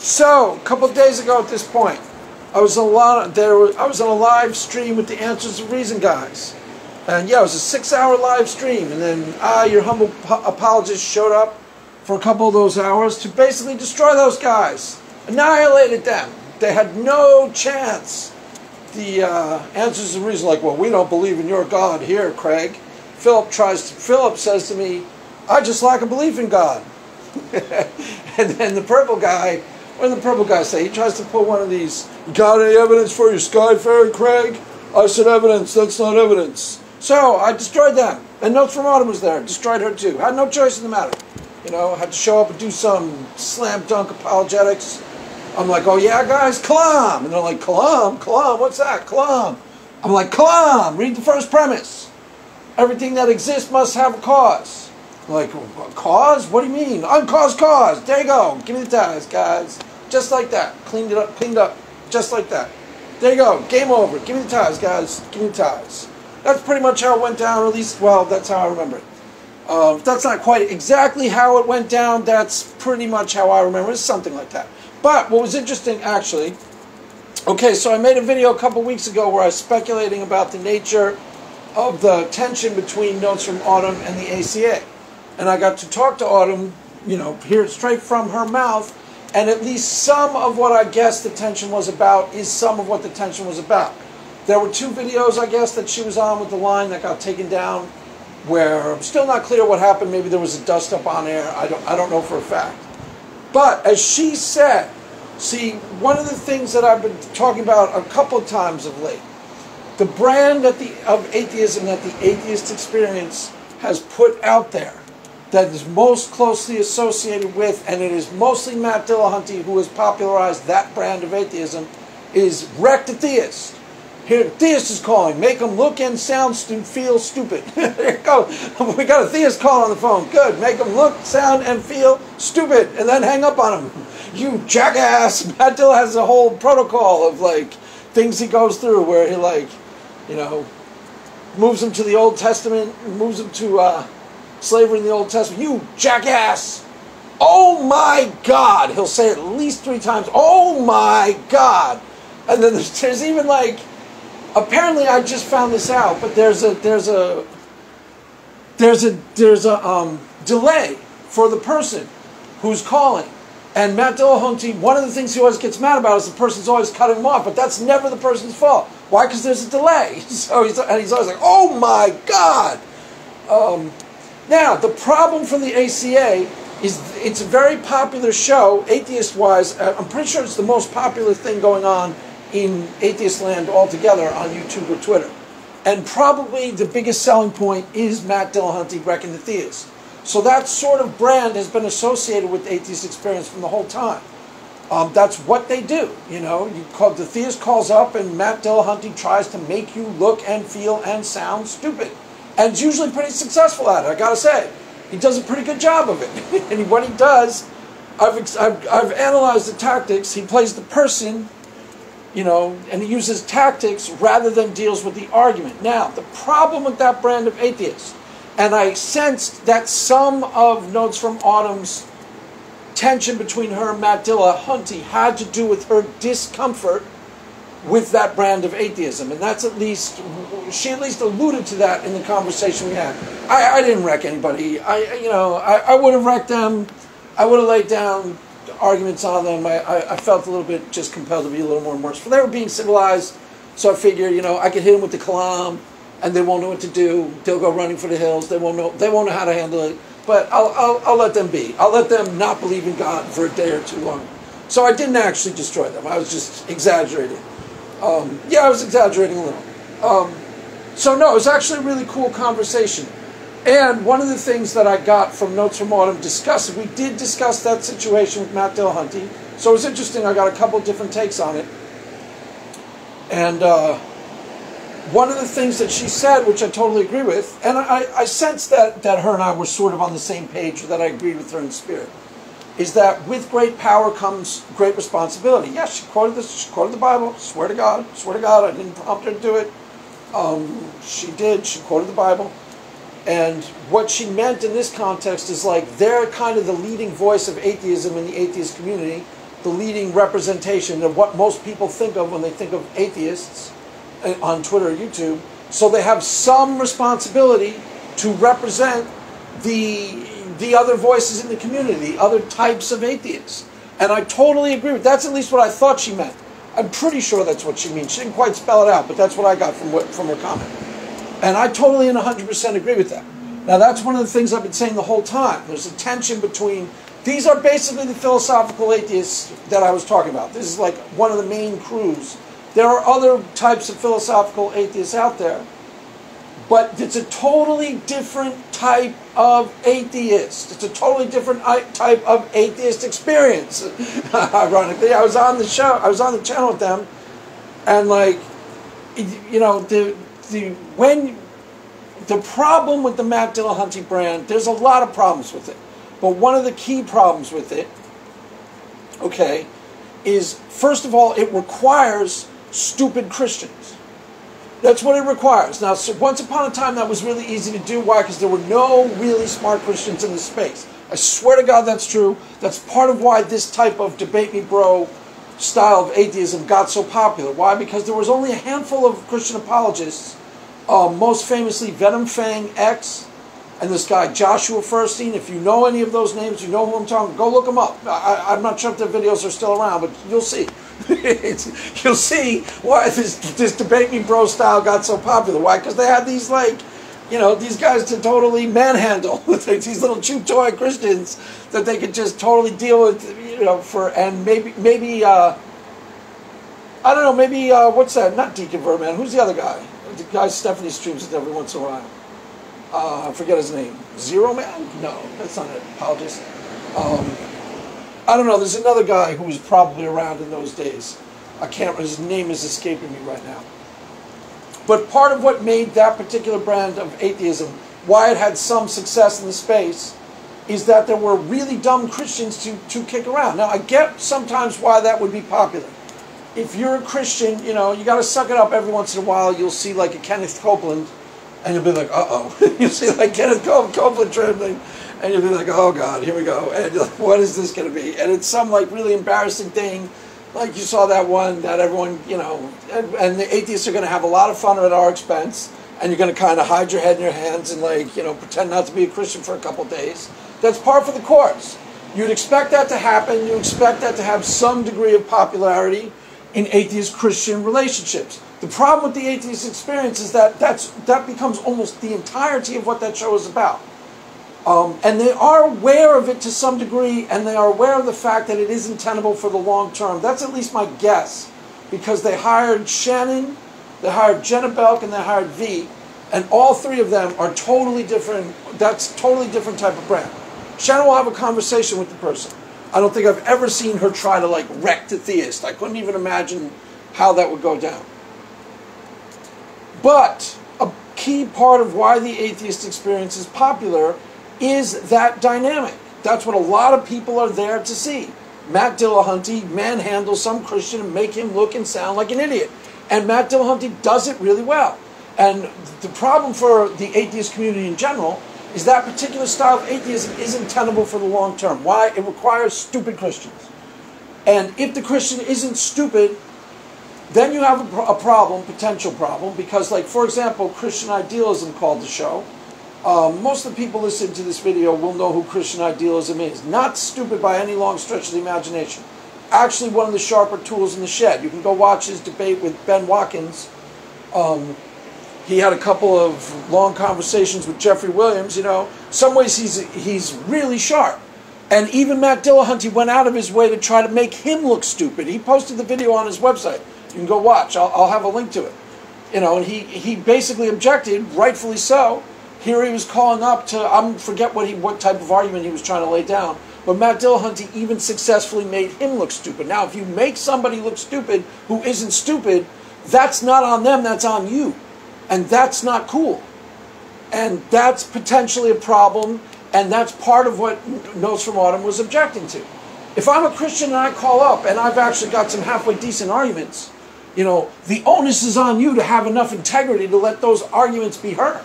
So, a couple days ago at this point, I was on a lot. There, was, I was on a live stream with the Answers of Reason guys, and yeah, it was a six-hour live stream. And then ah, your humble apologist showed up for a couple of those hours to basically destroy those guys, annihilated them. They had no chance. The uh, Answers of Reason, like, well, we don't believe in your God here, Craig. Phillip tries. To, Phillip says to me, I just lack a belief in God. and then the purple guy what did the purple guy say? He tries to pull one of these. Got any evidence for your sky fairy, Craig? I said evidence. That's not evidence. So I destroyed them. And Notes from Autumn was there. Destroyed her too. Had no choice in the matter. You know, had to show up and do some slam dunk apologetics. I'm like, oh yeah, guys, Kalam. And they're like, Kalam? Kalam? What's that? Kalam. I'm like, Kalam. Read the first premise. Everything that exists must have a cause. Like, cause? What do you mean? Uncaused cause. There you go. Give me the ties, guys. Just like that. Cleaned it up, cleaned up, just like that. There you go. Game over. Give me the ties, guys. Give me the ties. That's pretty much how it went down, or at least, well, that's how I remember it. Uh, that's not quite exactly how it went down. That's pretty much how I remember it. Something like that. But what was interesting, actually, okay, so I made a video a couple weeks ago where I was speculating about the nature of the tension between Notes from Autumn and the ACA. And I got to talk to Autumn, you know, hear it straight from her mouth and at least some of what I guess the tension was about is some of what the tension was about. There were two videos, I guess, that she was on with the line that got taken down, where I'm still not clear what happened. Maybe there was a dust up on air. I don't, I don't know for a fact. But as she said, see, one of the things that I've been talking about a couple times of late, the brand that the, of atheism that the atheist experience has put out there that is most closely associated with, and it is mostly Matt Dillahunty who has popularized that brand of atheism, is wreck the theist. Here, theist is calling. Make them look and sound stu- feel stupid. there you go. We got a theist call on the phone. Good. Make them look, sound, and feel stupid, and then hang up on them. You jackass. Matt Dill has a whole protocol of like things he goes through where he like, you know, moves them to the Old Testament, moves them to. Uh, slavery in the Old Testament. You jackass! Oh my God! He'll say at least three times. Oh my God! And then there's, there's even like, apparently I just found this out, but there's a there's a there's a there's a um, delay for the person who's calling. And Matt Dillahunty, one of the things he always gets mad about is the person's always cutting him off, but that's never the person's fault. Why? Because there's a delay. So he's, and he's always like, "Oh my God!" Um, now, the problem for the ACA is it's a very popular show, atheist wise. Uh, I'm pretty sure it's the most popular thing going on in atheist land altogether on YouTube or Twitter. And probably the biggest selling point is Matt Dillahunty wrecking the theist. So that sort of brand has been associated with atheist experience from the whole time. Um, that's what they do. You know, you call, the theist calls up and Matt Dillahunty tries to make you look and feel and sound stupid and is usually pretty successful at it. I gotta say, he does a pretty good job of it. and what he does, I've, I've I've analyzed the tactics. He plays the person, you know, and he uses tactics rather than deals with the argument. Now, the problem with that brand of atheist, and I sensed that some of Notes from Autumn's tension between her and Matt Dillahunty had to do with her discomfort with that brand of atheism. And that's at least, she at least alluded to that in the conversation we had. I, I didn't wreck anybody. I, you know, I, I would have wrecked them. I would have laid down arguments on them. I, I, I, felt a little bit just compelled to be a little more merciful. They were being civilized, so I figured, you know, I could hit them with the kalam, and they won't know what to do. They'll go running for the hills. They won't know. They won't know how to handle it. But I'll, I'll, I'll let them be. I'll let them not believe in God for a day or two longer. So I didn't actually destroy them. I was just exaggerating. Um, yeah, I was exaggerating a little. Um, so no, it was actually a really cool conversation. And one of the things that I got from Notes from Autumn discussed, we did discuss that situation with Matt Dillahunty. So it was interesting. I got a couple different takes on it. And uh, one of the things that she said, which I totally agree with, and I, I sensed that, that her and I were sort of on the same page, that I agreed with her in spirit is that with great power comes great responsibility. Yes, she quoted this. She quoted the Bible. Swear to God. Swear to God. I didn't prompt her to do it. Um, she did. She quoted the Bible. And what she meant in this context is like they're kind of the leading voice of atheism in the atheist community. the leading representation of what most people think of when they think of atheists uh, on Twitter or YouTube. So they have some responsibility to represent the the other voices in the community, other types of atheists. And I totally agree with that. that's at least what I thought she meant. I'm pretty sure that's what she means. She didn't quite spell it out, but that's what I got from what, from her comment. And I totally and 100% agree with that. Now that's one of the things I've been saying the whole time. There's a tension between these are basically the philosophical atheists that I was talking about. This is like one of the main crews. There are other types of philosophical atheists out there, but it's a totally different type of atheist. It's a totally different type of atheist experience. Ironically, I was on the show, I was on the channel with them, and like, you know, the the when the problem with the Matt Dillahunty brand, there's a lot of problems with it, but one of the key problems with it, okay, is first of all, it requires stupid Christians. That's what it requires. Now, so once upon a time, that was really easy to do. Why? Because there were no really smart Christians in the space. I swear to God, that's true. That's part of why this type of debate me, bro, style of atheism got so popular. Why? Because there was only a handful of Christian apologists. Uh, most famously, Venom Fang X, and this guy Joshua Feuerstein. If you know any of those names, you know who I'm talking. Go look them up. I, am not sure if their videos are still around, but you'll see. You'll see why this this debate me bro style got so popular. Why? Because they had these like, you know, these guys to totally manhandle these little chew toy Christians that they could just totally deal with, you know, for and maybe maybe uh, I don't know, maybe uh, what's that? Not Deacon Verman. Who's the other guy? The guy Stephanie streams with every once in a while. Uh, I forget his name. Zero Man? No, that's not it. Apologies. Um, I don't know. There's another guy who was probably around in those days. I can't. His name is escaping me right now. But part of what made that particular brand of atheism, why it had some success in the space, is that there were really dumb Christians to, to kick around. Now, I get sometimes why that would be popular. If you're a Christian, you know, you got to suck it up every once in a while. You'll see like a Kenneth Copeland, and you'll be like, uh oh. you'll see like Kenneth Copeland trembling and you'll be like, oh God, here we go. And like, what is this going to be? And it's some like really embarrassing thing. Like you saw that one that everyone, you know, and, and the atheists are going to have a lot of fun at our expense. And you're going to kind of hide your head in your hands and like, you know, pretend not to be a Christian for a couple days. That's par for the course. You'd expect that to happen. You expect that to have some degree of popularity in atheist Christian relationships. The problem with the atheist experience is that that's, that becomes almost the entirety of what that show is about. Um, and they are aware of it to some degree, and they are aware of the fact that it isn't tenable for the long term. That's at least my guess, because they hired Shannon, they hired Jenna Belk, and they hired V, and all three of them are totally different. That's totally different type of brand. Shannon will have a conversation with the person. I don't think I've ever seen her try to like wreck the theist. I couldn't even imagine how that would go down. But a key part of why the atheist experience is popular is that dynamic. That's what a lot of people are there to see. Matt Dillahunty manhandle some Christian and make him look and sound like an idiot. And Matt Dillahunty does it really well. And the problem for the atheist community in general is that particular style of atheism isn't tenable for the long term. Why? It requires stupid Christians. And if the Christian isn't stupid, then you have a, problem, potential problem, because, like, for example, Christian Idealism called the show um, most of the people listening to this video will know who Christian idealism is. Not stupid by any long stretch of the imagination. Actually, one of the sharper tools in the shed. You can go watch his debate with Ben Watkins. Um, he had a couple of long conversations with Jeffrey Williams. You know, some ways he's he's really sharp. And even Matt Dillahunty went out of his way to try to make him look stupid. He posted the video on his website. You can go watch. I'll, I'll have a link to it. You know, and he, he basically objected, rightfully so, here he was calling up to I'm forget what he what type of argument he was trying to lay down. But Matt Dillahunty even successfully made him look stupid. Now, if you make somebody look stupid who isn't stupid, that's not on them, that's on you. And that's not cool. And that's potentially a problem, and that's part of what Notes from Autumn was objecting to. If I'm a Christian and I call up and I've actually got some halfway decent arguments, you know, the onus is on you to have enough integrity to let those arguments be heard.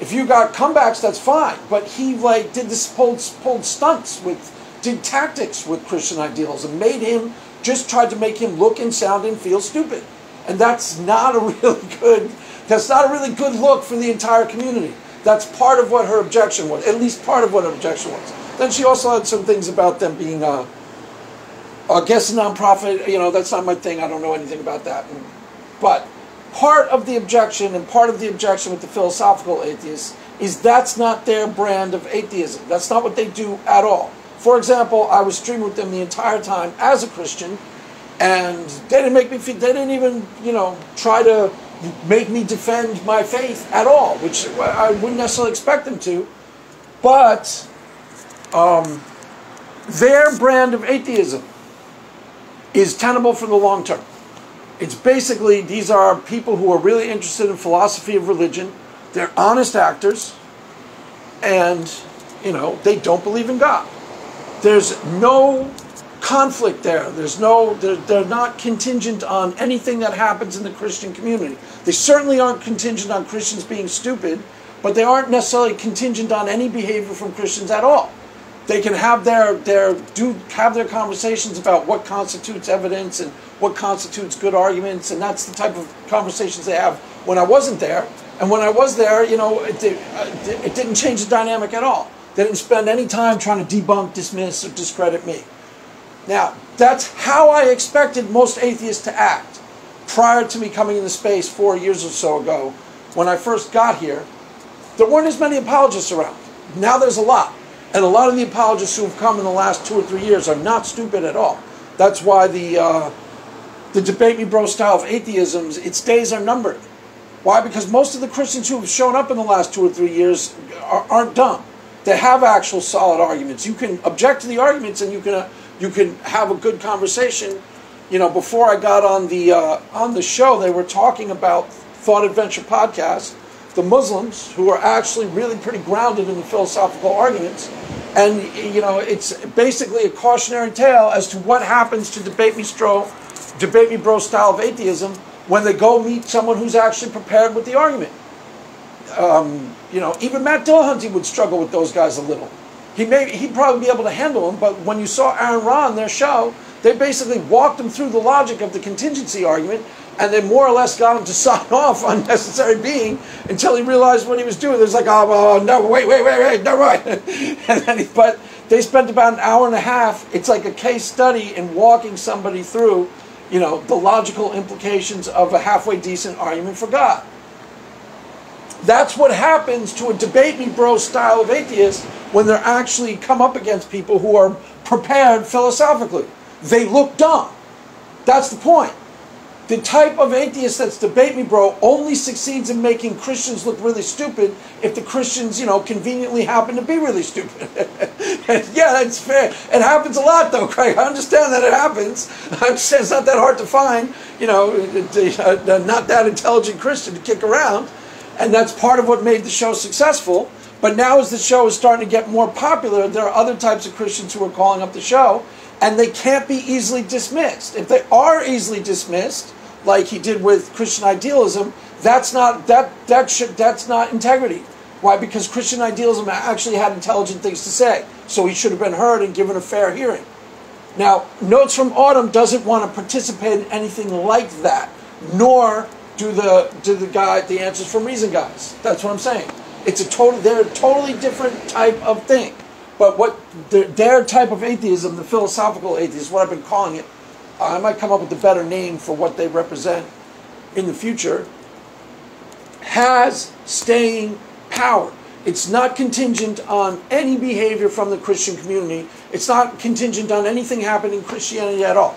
If you got comebacks, that's fine. But he like did this pulled pulled stunts with did tactics with Christian idealism, made him just tried to make him look and sound and feel stupid. And that's not a really good that's not a really good look for the entire community. That's part of what her objection was, at least part of what her objection was. Then she also had some things about them being uh, I guess a nonprofit, you know, that's not my thing. I don't know anything about that. But part of the objection and part of the objection with the philosophical atheists is that's not their brand of atheism. That's not what they do at all. For example, I was streaming with them the entire time as a Christian, and they didn't make me feel, they didn't even, you know, try to make me defend my faith at all, which I wouldn't necessarily expect them to. But um, their brand of atheism is tenable for the long term. It's basically these are people who are really interested in philosophy of religion. They're honest actors, and you know they don't believe in God. There's no conflict there. There's no. They're, they're not contingent on anything that happens in the Christian community. They certainly aren't contingent on Christians being stupid, but they aren't necessarily contingent on any behavior from Christians at all they can have their their do have their conversations about what constitutes evidence and what constitutes good arguments, and that's the type of conversations they have. When I wasn't there, and when I was there, you know, it, it, it didn't change the dynamic at all. They didn't spend any time trying to debunk, dismiss, or discredit me. Now, that's how I expected most atheists to act prior to me coming into space four years or so ago. When I first got here, there weren't as many apologists around. Now there's a lot. And a lot of the apologists who have come in the last two or three years are not stupid at all. That's why the uh, the debate me bro style of atheisms, its days are numbered. Why? Because most of the Christians who have shown up in the last two or three years are, aren't dumb. They have actual solid arguments. You can object to the arguments, and you can uh, you can have a good conversation. You know, before I got on the uh, on the show, they were talking about Thought Adventure podcast, the Muslims, who are actually really pretty grounded in the philosophical arguments. And, you know, it's basically a cautionary tale as to what happens to debate me, stro, debate me bro style of atheism when they go meet someone who's actually prepared with the argument. Um, you know, even Matt Dillahunty would struggle with those guys a little. He may he'd probably be able to handle them, but when you saw Aaron Ra on their show, they basically walked him through the logic of the contingency argument and they more or less got him to sign off on necessary being until he realized what he was doing. There's like, oh, oh, oh, no, wait, wait, wait, wait, no, then he, but they spent about an hour and a half. It's like a case study in walking somebody through, you know, the logical implications of a halfway decent argument for God. That's what happens to a debate me bro style of atheist when they're actually come up against people who are prepared philosophically. They look dumb. That's the point. The type of atheist that's debate me, bro, only succeeds in making Christians look really stupid if the Christians, you know, conveniently happen to be really stupid. yeah, that's fair. It happens a lot, though, Craig. I understand that it happens. It's not that hard to find, you know, uh, not that intelligent Christian to kick around. And that's part of what made the show successful. But now, as the show is starting to get more popular, there are other types of Christians who are calling up the show and they can't be easily dismissed. If they are easily dismissed, like he did with Christian idealism, that's not that that should that's not integrity. Why? Because Christian idealism actually had intelligent things to say, so he should have been heard and given a fair hearing. Now, Notes from Autumn doesn't want to participate in anything like that, nor do the do the guy the answers from reason guys. That's what I'm saying. It's a total they're a totally different type of thing. But what their, their type of atheism, the philosophical atheism, what I've been calling it, I might come up with a better name for what they represent in the future, has staying power. It's not contingent on any behavior from the Christian community. It's not contingent on anything happening in Christianity at all.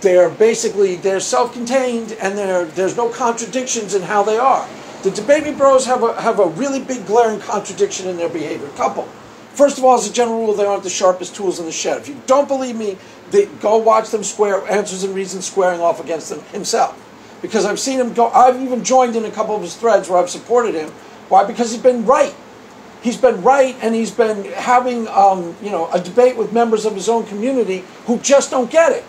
They're basically they're self-contained and there's no contradictions in how they are. The debate me bros have a have a really big glaring contradiction in their behavior. Couple. First of all, as a general rule, they aren't the sharpest tools in the shed. If you don't believe me, they, go watch them square answers and reasons squaring off against them himself. Because I've seen him go. I've even joined in a couple of his threads where I've supported him. Why? Because he's been right. He's been right, and he's been having um, you know a debate with members of his own community who just don't get it.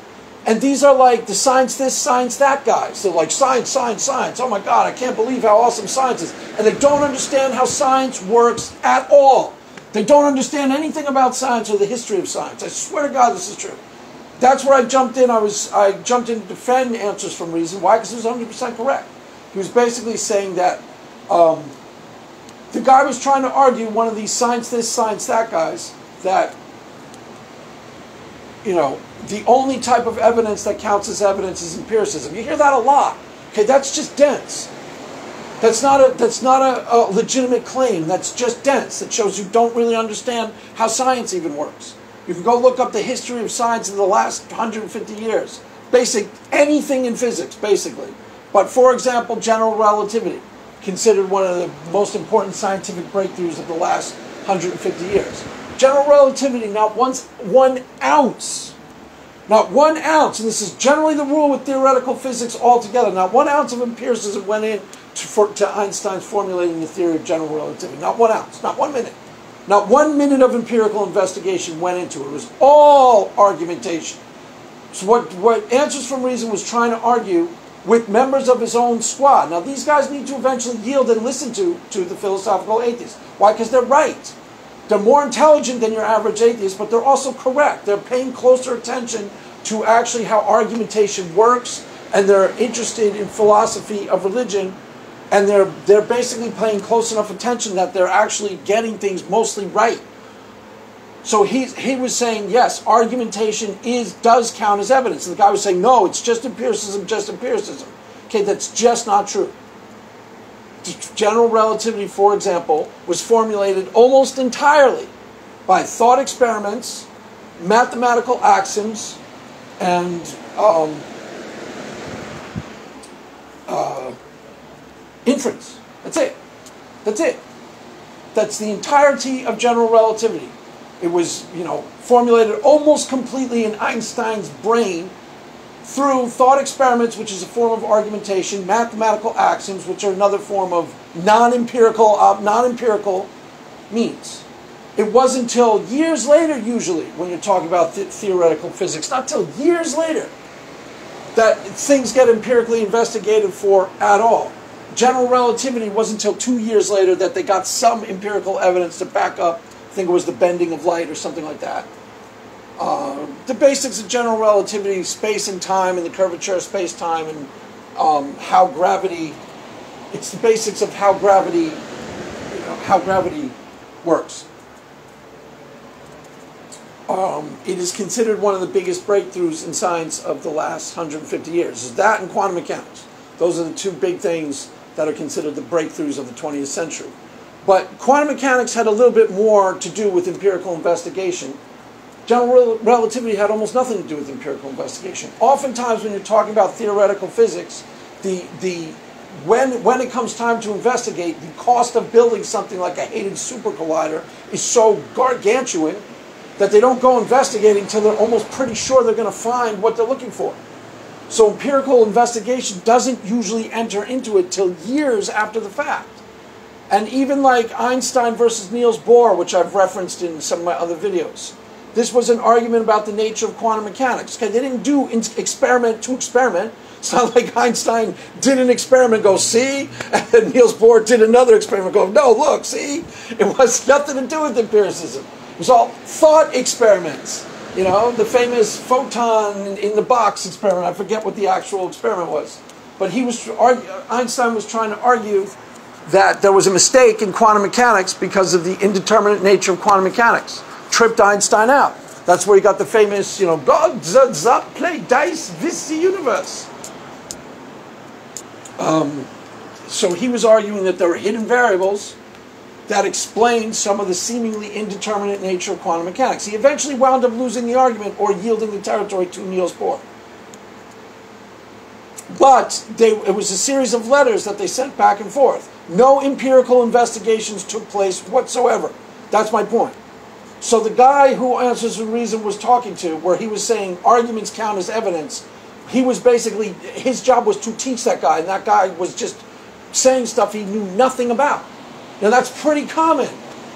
And these are like the science this, science that guys. They're like science, science, science. Oh my God, I can't believe how awesome science is. And they don't understand how science works at all. They don't understand anything about science or the history of science. I swear to God, this is true. That's where I jumped in. I was I jumped in to defend answers from reason. Why? Because it was 100 percent correct. He was basically saying that um, the guy was trying to argue one of these science this, science that guys that you know the only type of evidence that counts as evidence is empiricism. You hear that a lot. Okay, that's just dense. That's not a that's not a, a legitimate claim. That's just dense. That shows you don't really understand how science even works. You can go look up the history of science in the last 150 years. Basic anything in physics, basically. But for example, general relativity, considered one of the most important scientific breakthroughs of the last 150 years. General relativity, not once one ounce, not one ounce, and this is generally the rule with theoretical physics altogether, not one ounce of empiricism went in to, for, to Einstein's formulating the theory of general relativity. Not one ounce, not one minute. Not one minute of empirical investigation went into it. It was all argumentation. So what, what Answers from Reason was trying to argue with members of his own squad. Now these guys need to eventually yield and listen to, to the philosophical atheists. Why? Because they're right. They're more intelligent than your average atheist, but they're also correct. They're paying closer attention to actually how argumentation works, and they're interested in philosophy of religion and they're they're basically paying close enough attention that they're actually getting things mostly right. So he he was saying yes, argumentation is does count as evidence. And the guy was saying no, it's just empiricism, just empiricism. Okay, that's just not true. General relativity, for example, was formulated almost entirely by thought experiments, mathematical axioms, and um, uh, Inference. That's it. That's it. That's the entirety of general relativity. It was, you know, formulated almost completely in Einstein's brain through thought experiments, which is a form of argumentation, mathematical axioms, which are another form of non-empirical, uh, non-empirical means. It wasn't until years later, usually, when you're talking about th- theoretical physics, not till years later, that things get empirically investigated for at all general relativity wasn't until two years later that they got some empirical evidence to back up, I think it was the bending of light or something like that. Uh, the basics of general relativity, space and time, and the curvature of space time, and um, how gravity, it's the basics of how gravity, you know, how gravity works. Um, it is considered one of the biggest breakthroughs in science of the last 150 years. Is that and quantum mechanics. Those are the two big things that are considered the breakthroughs of the 20th century. But quantum mechanics had a little bit more to do with empirical investigation. General relativity had almost nothing to do with empirical investigation. Oftentimes, when you're talking about theoretical physics, the, the, when, when it comes time to investigate, the cost of building something like a Hadron super collider is so gargantuan that they don't go investigating until they're almost pretty sure they're going to find what they're looking for. So empirical investigation doesn't usually enter into it till years after the fact. And even like Einstein versus Niels Bohr, which I've referenced in some of my other videos, this was an argument about the nature of quantum mechanics. Okay, they didn't do experiment to experiment. It's not like Einstein did an experiment, go see, and Niels Bohr did another experiment, go no, look, see. It was nothing to do with empiricism. It was all thought experiments. You know, the famous photon in the box experiment. I forget what the actual experiment was. But he was Einstein was trying to argue that there was a mistake in quantum mechanics because of the indeterminate nature of quantum mechanics. Tripped Einstein out. That's where he got the famous, you know, God does play dice with the universe. Um, so he was arguing that there were hidden variables that explains some of the seemingly indeterminate nature of quantum mechanics. He eventually wound up losing the argument or yielding the territory to Niels Bohr. But they, it was a series of letters that they sent back and forth. No empirical investigations took place whatsoever. That's my point. So the guy who Answers from Reason was talking to, where he was saying arguments count as evidence, he was basically, his job was to teach that guy, and that guy was just saying stuff he knew nothing about. Now that's pretty common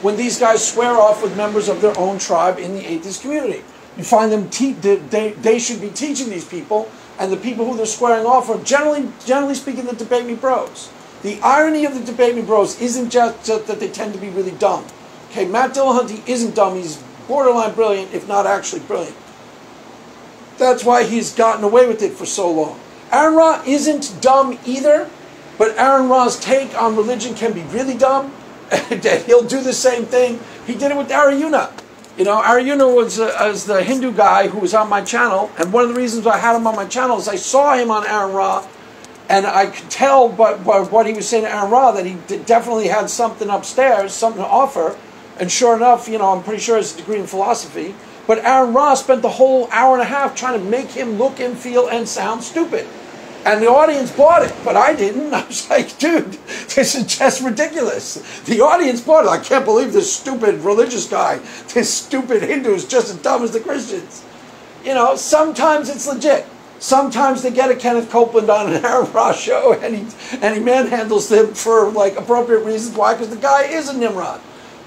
when these guys swear off with members of their own tribe in the atheist community. You find them, te- they, they should be teaching these people, and the people who they're swearing off are generally, generally speaking, the debate me bros. The irony of the debate me bros isn't just, just that they tend to be really dumb. Okay, Matt Dillahunty isn't dumb. He's borderline brilliant, if not actually brilliant. That's why he's gotten away with it for so long. Aaron Ra isn't dumb either, but Aaron Ra's take on religion can be really dumb, he'll do the same thing. He did it with Arjuna. You know, Arjuna was, uh, was the Hindu guy who was on my channel, and one of the reasons I had him on my channel is I saw him on Aaron Ra, and I could tell by, by what he was saying to Aaron Ra that he definitely had something upstairs, something to offer. And sure enough, you know, I'm pretty sure it's a degree in philosophy. But Aaron Ra's spent the whole hour and a half trying to make him look and feel and sound stupid. And the audience bought it, but I didn't. I was like, dude, this is just ridiculous. The audience bought it. I can't believe this stupid religious guy, this stupid Hindu is just as dumb as the Christians. You know, sometimes it's legit. Sometimes they get a Kenneth Copeland on an Aaron Ra's show and he, and he manhandles them for like appropriate reasons. Why? Because the guy is a Nimrod.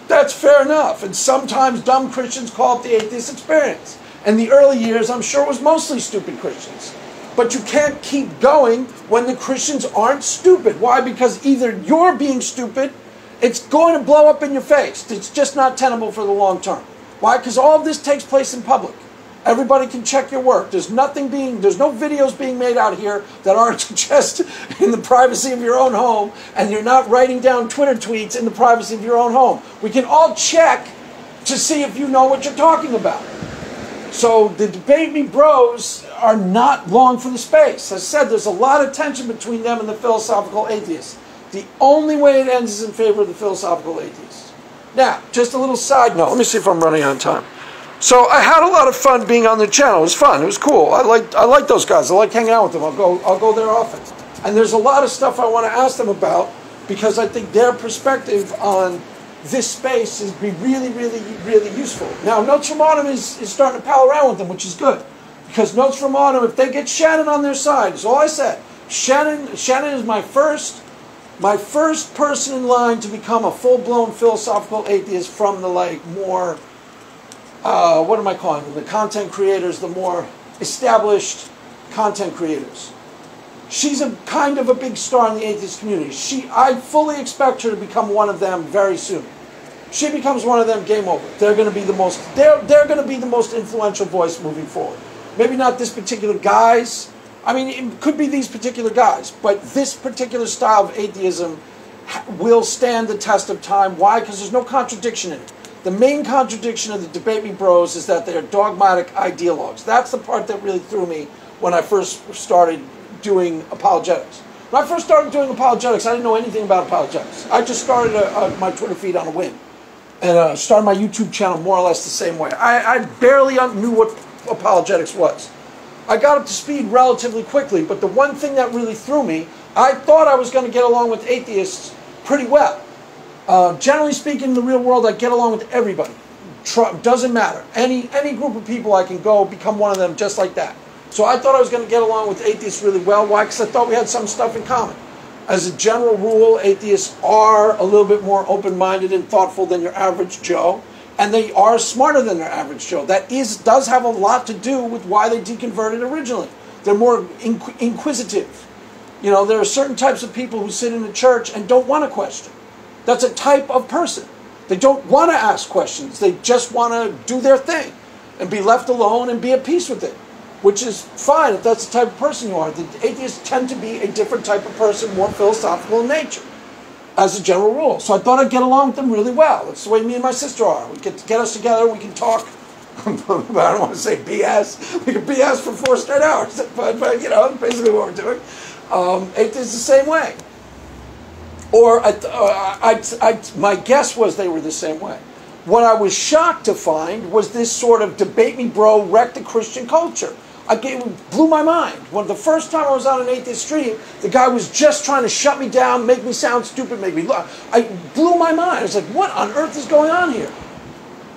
That's fair enough. And sometimes dumb Christians call it the atheist experience. And the early years, I'm sure, was mostly stupid Christians. But you can't keep going when the Christians aren't stupid. Why? Because either you're being stupid, it's going to blow up in your face. It's just not tenable for the long term. Why? Because all of this takes place in public. Everybody can check your work. There's nothing being, there's no videos being made out here that aren't just in the privacy of your own home, and you're not writing down Twitter tweets in the privacy of your own home. We can all check to see if you know what you're talking about. So the debate me bros are not long for the space. As I said, there's a lot of tension between them and the philosophical atheists. The only way it ends is in favor of the philosophical atheists. Now, just a little side note. Let me see if I'm running on time. So I had a lot of fun being on the channel. It was fun. It was cool. I like I like those guys. I like hanging out with them. I'll go I'll go there often. And there's a lot of stuff I want to ask them about because I think their perspective on this space is be really, really, really useful. Notes from Autumn is, is starting to pal around with them, which is good. Because Notes from Autumn, if they get Shannon on their side, is all I said. Shannon Shannon is my first my first person in line to become a full blown philosophical atheist from the like more uh, what am I calling them? The content creators, the more established content creators. She's a kind of a big star in the atheist community. She, I fully expect her to become one of them very soon. She becomes one of them, game over. They're going to be the most. They're they're going to be the most influential voice moving forward. Maybe not this particular guys. I mean, it could be these particular guys, but this particular style of atheism will stand the test of time. Why? Because there's no contradiction in it. The main contradiction of the Debate Me Bros is that they're dogmatic ideologues. That's the part that really threw me when I first started doing apologetics. When I first started doing apologetics, I didn't know anything about apologetics. I just started a, a, my Twitter feed on a whim and uh, started my YouTube channel more or less the same way. I, I barely knew what apologetics was. I got up to speed relatively quickly, but the one thing that really threw me, I thought I was going to get along with atheists pretty well. Uh, generally speaking, in the real world, I get along with everybody. Doesn't matter. Any any group of people, I can go become one of them just like that. So I thought I was going to get along with atheists really well. Why? Because I thought we had some stuff in common. As a general rule, atheists are a little bit more open-minded and thoughtful than your average Joe, and they are smarter than their average Joe. That is does have a lot to do with why they deconverted originally. They're more inqu- inquisitive. You know, there are certain types of people who sit in a church and don't want to question. That's a type of person. They don't want to ask questions. They just want to do their thing and be left alone and be at peace with it, which is fine if that's the type of person you are. The atheists tend to be a different type of person, more philosophical in nature, as a general rule. So I thought I'd get along with them really well. That's the way me and my sister are. We get, to get us together, we can talk. but I don't want to say BS. We can BS for four straight hours, but, but you know, basically what we're doing. Um, atheists the same way. Or I, I, I, my guess was they were the same way. What I was shocked to find was this sort of debate me, bro, wreck the Christian culture. I blew my mind. When the first time I was on an atheist stream, the guy was just trying to shut me down, make me sound stupid, make me look. I blew my mind. I was like, what on earth is going on here?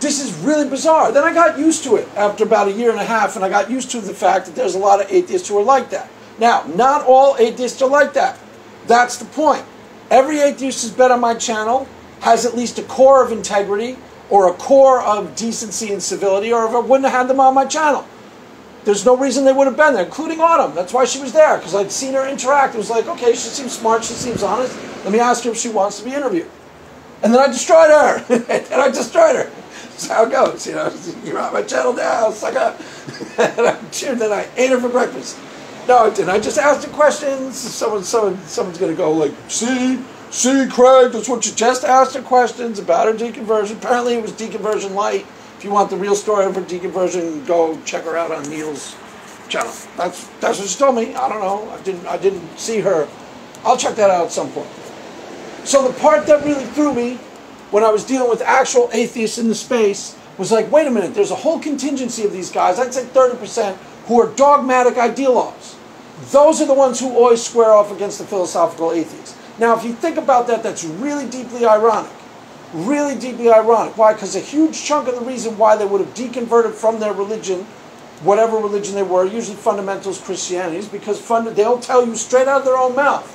This is really bizarre. Then I got used to it after about a year and a half, and I got used to the fact that there's a lot of atheists who are like that. Now, not all atheists are like that. That's the point. Every atheist who's been on my channel has at least a core of integrity or a core of decency and civility, or I wouldn't have had them on my channel. There's no reason they would have been there, including Autumn. That's why she was there, because I'd seen her interact. It was like, okay, she seems smart, she seems honest. Let me ask her if she wants to be interviewed. And then I destroyed her. and I destroyed her. That's how it goes, you know. You're on my channel now, suck up. and, I, then I ate her for breakfast. No, I didn't. I just asked her questions. Someone, someone, someone's going to go like, see, see, Craig, that's what you just asked her questions about her deconversion. Apparently it was deconversion light. If you want the real story of her deconversion, go check her out on Neil's channel. That's that's what she told me. I don't know. I didn't I didn't see her. I'll check that out at some point. So the part that really threw me when I was dealing with actual atheists in the space was like, wait a minute, there's a whole contingency of these guys, I'd say 30%, who are dogmatic ideologues. Those are the ones who always square off against the philosophical atheists. Now, if you think about that, that's really deeply ironic. Really deeply ironic. Why? Because a huge chunk of the reason why they would have deconverted from their religion, whatever religion they were, usually fundamentalist Christianity, is because fund- they'll tell you straight out of their own mouth.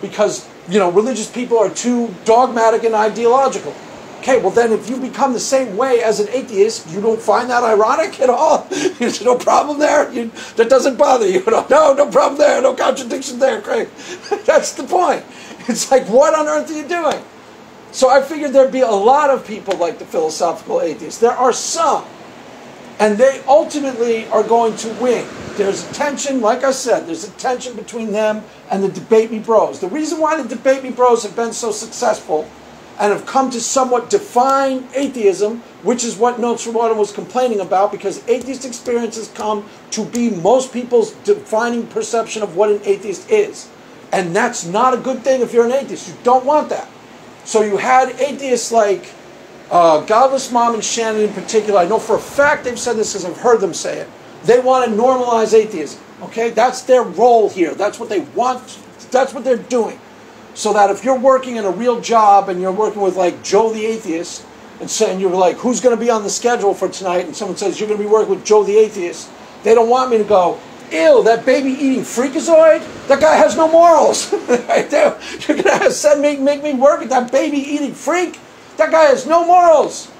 Because, you know, religious people are too dogmatic and ideological. Okay, well then if you become the same way as an atheist, you don't find that ironic at all? There's no problem there? You, that doesn't bother you? No, no problem there, no contradiction there, Craig. That's the point. It's like, what on earth are you doing? So I figured there'd be a lot of people like the philosophical atheists. There are some. And they ultimately are going to win. There's a tension, like I said, there's a tension between them and the Debate Me Bros. The reason why the Debate Me Bros have been so successful and have come to somewhat define atheism, which is what Autumn was complaining about, because atheist experiences come to be most people's defining perception of what an atheist is. And that's not a good thing if you're an atheist. You don't want that. So you had atheists like uh, Godless Mom and Shannon in particular. I know for a fact they've said this because I've heard them say it. They want to normalize atheism. Okay, that's their role here. That's what they want. That's what they're doing so that if you're working in a real job and you're working with like Joe the atheist and saying you're like who's going to be on the schedule for tonight and someone says you're going to be working with Joe the atheist they don't want me to go ew that baby eating freakazoid? That guy has no morals. Right you're going to send me make me work with that baby eating freak? That guy has no morals.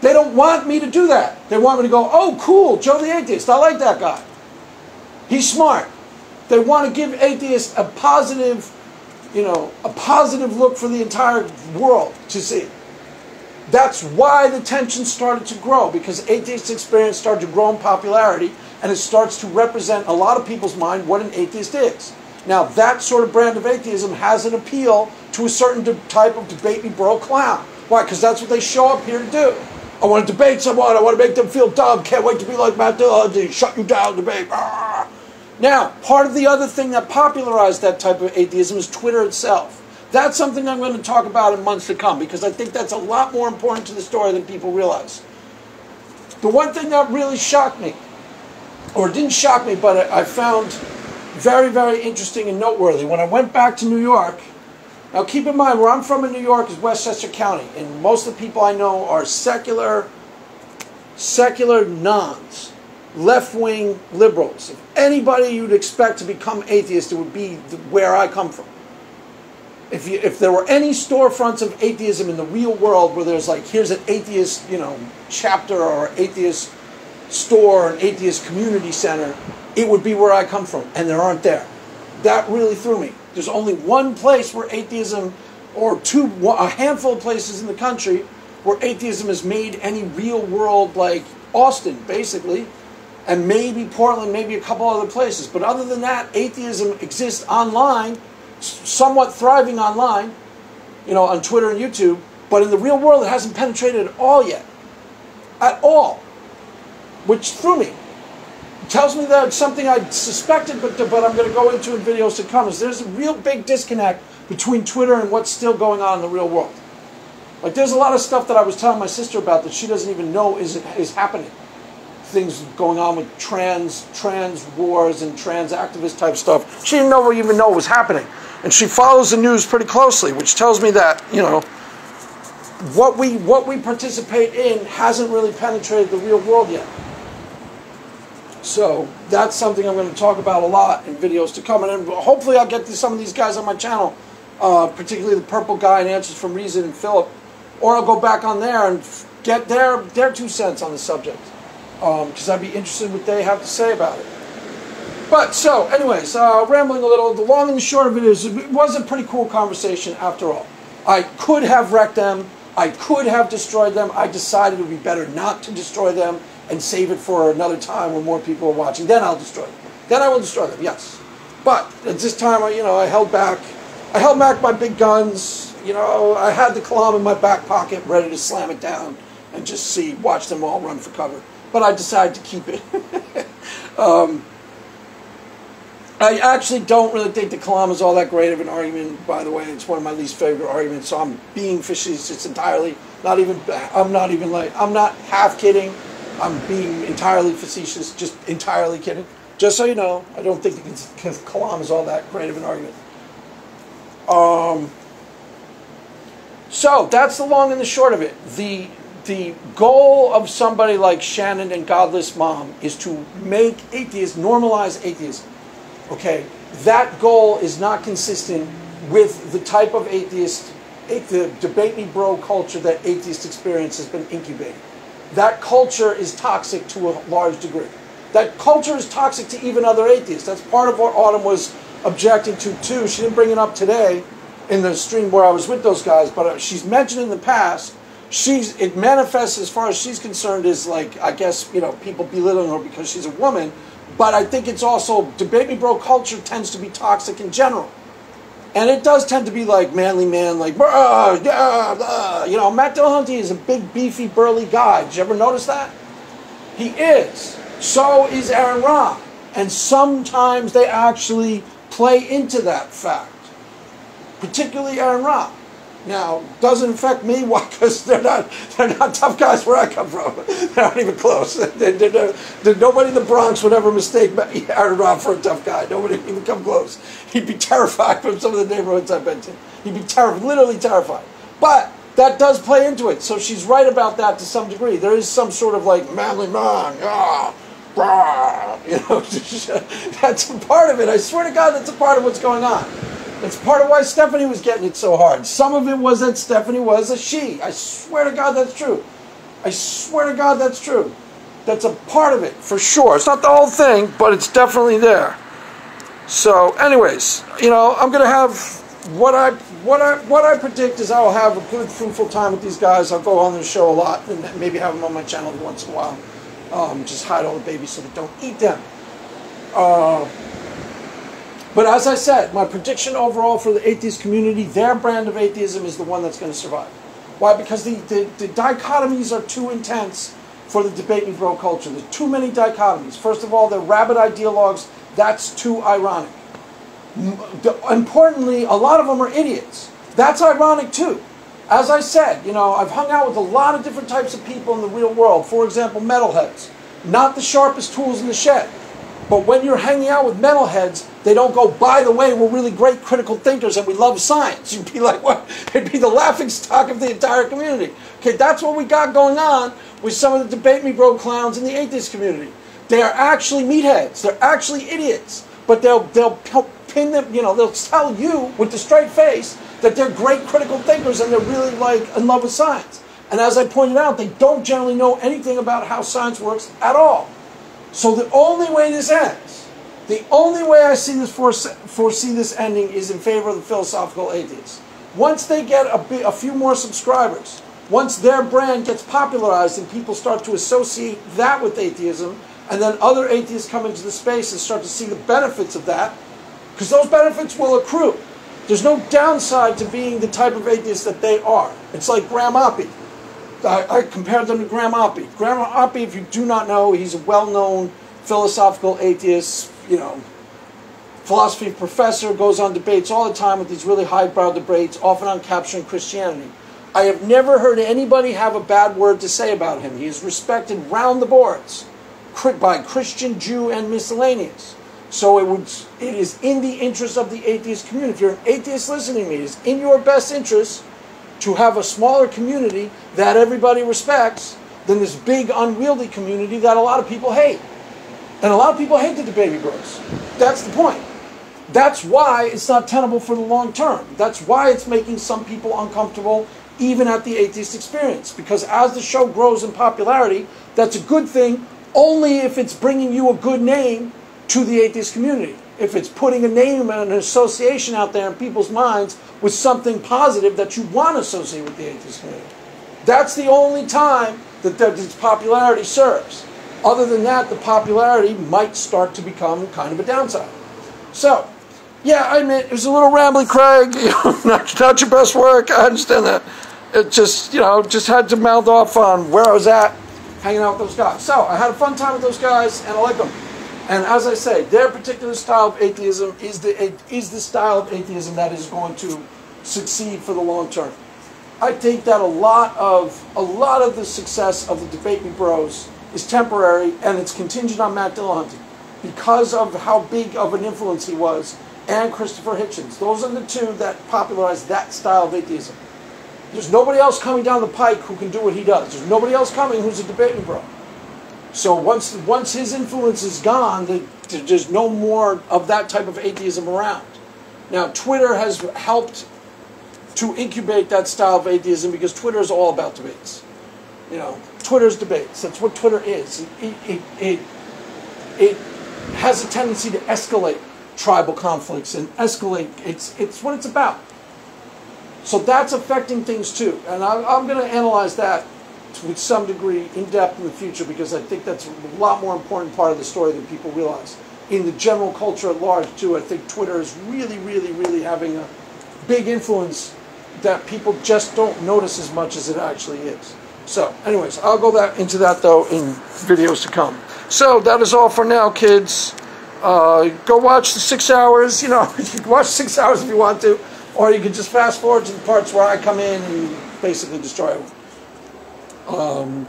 They don't want me to do that. They want me to go oh cool Joe the atheist I like that guy. He's smart. They want to give atheists a positive you know, a positive look for the entire world to see. That's why the tension started to grow because atheist experience started to grow in popularity and it starts to represent a lot of people's mind what an atheist is. Now, that sort of brand of atheism has an appeal to a certain type of debate me bro clown. Why? Because that's what they show up here to do. I want to debate someone. I want to make them feel dumb. Can't wait to be like Matt Dillon. Shut you down, debate. Ah. Now, part of the other thing that popularized that type of atheism is Twitter itself. That's something I'm going to talk about in months to come because I think that's a lot more important to the story than people realize. The one thing that really shocked me, or didn't shock me, but I found very, very interesting and noteworthy, when I went back to New York, now keep in mind where I'm from in New York is Westchester County, and most of the people I know are secular, secular nuns left wing liberals. If anybody you'd expect to become atheist, it would be where I come from. If, you, if there were any storefronts of atheism in the real world where there's like, here's an atheist, you know, chapter or atheist store, an atheist community center, it would be where I come from, and there aren't there. That really threw me. There's only one place where atheism, or two, a handful of places in the country where atheism has made any real world, like Austin, basically, and maybe Portland, maybe a couple other places. But other than that, atheism exists online, somewhat thriving online, you know, on Twitter and YouTube. But in the real world, it hasn't penetrated at all yet. At all. Which threw me. It tells me that it's something I suspected, but, but I'm going to go into in videos to come, is there's a real big disconnect between Twitter and what's still going on in the real world. Like there's a lot of stuff that I was telling my sister about that she doesn't even know is, is happening things going on with trans trans wars and trans activist type stuff. She didn't know even know was happening, and she follows the news pretty closely, which tells me that you know what we what we participate in hasn't really penetrated the real world yet. So that's something I'm going to talk about a lot in videos to come, and hopefully I'll get to some of these guys on my channel, uh, particularly the Purple Guy and Answers from Reason and Phillip, or I'll go back on there and get their their two cents on the subject because um, I'd be interested in what they have to say about it. But so, anyways, uh, rambling a little. The long and the short of it is, it was a pretty cool conversation after all. I could have wrecked them. I could have destroyed them. I decided it would be better not to destroy them and save it for another time when more people are watching. Then I'll destroy them. Then I will destroy them, yes. But at this time, I, you know, I held back. I held back my big guns. You know, I had the Kalam in my back pocket, ready to slam it down and just see, watch them all run for cover. But I decided to keep it. um, I actually don't really think the Kalam is all that great of an argument. By the way, it's one of my least favorite arguments. So I'm being facetious. Entirely not even. I'm not even like. I'm not half kidding. I'm being entirely facetious. Just entirely kidding. Just so you know, I don't think the Kalam is all that great of an argument. Um. So that's the long and the short of it. The the goal of somebody like Shannon and Godless Mom is to make atheists normalize atheism Okay, that goal is not consistent with the type of atheist, the debate me bro culture that atheist experience has been incubating. That culture is toxic to a large degree. That culture is toxic to even other atheists. That's part of what Autumn was objecting to too. She didn't bring it up today in the stream where I was with those guys, but uh, she's mentioned in the past. She's it manifests as far as she's concerned is like I guess you know people belittling her because she's a woman, but I think it's also, debate me bro culture tends to be toxic in general. And it does tend to be like manly man, like, blah. you know, Matt Dillahunty is a big, beefy, burly guy. Did you ever notice that? He is. So is Aaron Ra. And sometimes they actually play into that fact, particularly Aaron Ra. Now, doesn't affect me. Why? Because they're not they're not tough guys where I come from. They're not even close. They're, they're, they're, nobody in the Bronx would ever mistake Aaron Ra for a tough guy. Nobody would even come close. He'd be terrified from some of the neighborhoods I've been to. He'd be terrified, literally terrified. But that does play into it. So she's right about that to some degree. There is some sort of like manly man, ah, rah, you know. that's a part of it. I swear to God, that's a part of what's going on. It's part of why Stephanie was getting it so hard. Some of it was that Stephanie was a she. I swear to God that's true. I swear to God that's true. That's a part of it, for sure. It's not the whole thing, but it's definitely there. So, anyways, you know, I'm gonna have what I what I what I predict is I'll have a good fruitful time with these guys. I'll go on the show a lot and maybe have them on my channel once in a while. Um, just hide all the babies so they don't eat them. Uh, but as I said, my prediction overall for the atheist community, their brand of atheism is the one that's going to survive. Why? Because the, the, the dichotomies are too intense for the debate and bro culture. There's too many dichotomies. First of all, they're rabid ideologues. That's too ironic. Importantly, a lot of them are idiots. That's ironic too. As I said, you know, I've hung out with a lot of different types of people in the real world. For example, metalheads. Not the sharpest tools in the shed. But when you're hanging out with metalheads, they don't go, by the way, we're really great critical thinkers and we love science. You'd be like, what? It'd be the laughing stock of the entire community. Okay, that's what we got going on with some of the debate me bro clowns in the atheist community. They are actually meatheads. They're actually idiots. But they'll they'll pin them, you know, they'll tell you with the straight face that they're great critical thinkers and they're really like in love with science. And as I pointed out, they don't generally know anything about how science works at all. So the only way this ends, the only way I see this foresee this ending is in favor of the philosophical atheists. Once they get a, a few more subscribers, once their brand gets popularized and people start to associate that with atheism, and then other atheists come into the space and start to see the benefits of that, because those benefits will accrue. There's no downside to being the type of atheist that they are. It's like Graham Oppy. I, I compared them to Graham Oppy. Graham Oppy, if you do not know, he's a well-known philosophical atheist, you know, philosophy professor, goes on debates all the time with these really highbrow debates, often on capturing Christianity. I have never heard anybody have a bad word to say about him. He is respected round the boards by Christian, Jew, and miscellaneous. So it would, it is in the interest of the atheist community. If you're an atheist listening to me, it is in your best interest to have a smaller community that everybody respects than this big unwieldy community that a lot of people hate. And a lot of people hate the baby bros. That's the point. That's why it's not tenable for the long term. That's why it's making some people uncomfortable, even at the atheist experience. Because as the show grows in popularity, that's a good thing only if it's bringing you a good name to the atheist community. if it's putting a name and an association out there in people's minds with something positive that you want to associate with the atheist community. That's the only time that, that its popularity serves. Other than that, the popularity might start to become kind of a downside. So, yeah, I admit it was a little rambly, Craig. Not, not your best work. I understand that. It just, you know, just had to mouth off on where I was at, hanging out with those guys. So I had a fun time with those guys, and I like them. And as I say, their particular style of atheism is the is the style of atheism that is going to succeed for the long term. I think that a lot of a lot of the success of the debate me bros is temporary and it's contingent on Matt Dillahunty because of how big of an influence he was and Christopher Hitchens. Those are the two that popularized that style of atheism. There's nobody else coming down the pike who can do what he does. There's nobody else coming who's a debating bro. So once once his influence is gone, there's no more of that type of atheism around. Now Twitter has helped to incubate that style of atheism because Twitter is all about debates. You know, Twitter's debates. That's what Twitter is. It, it, it, it has a tendency to escalate tribal conflicts and escalate. It's, it's what it's about. So that's affecting things too. And I, I'm going to analyze that with some degree in depth in the future because I think that's a lot more important part of the story than people realize. In the general culture at large too, I think Twitter is really, really, really having a big influence that people just don't notice as much as it actually is. So, anyways, I'll go that into that though in videos to come. So that is all for now, kids. Uh, go watch the six hours. You know, you can watch six hours if you want to, or you can just fast forward to the parts where I come in and basically destroy it. Um,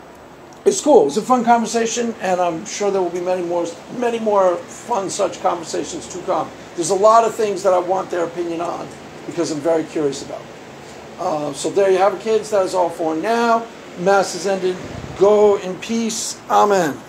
it's cool. It's a fun conversation, and I'm sure there will be many more, many more fun such conversations to come. There's a lot of things that I want their opinion on because I'm very curious about. Uh, so there you have it, kids. That is all for now. Mass is ended. Go in peace. Amen.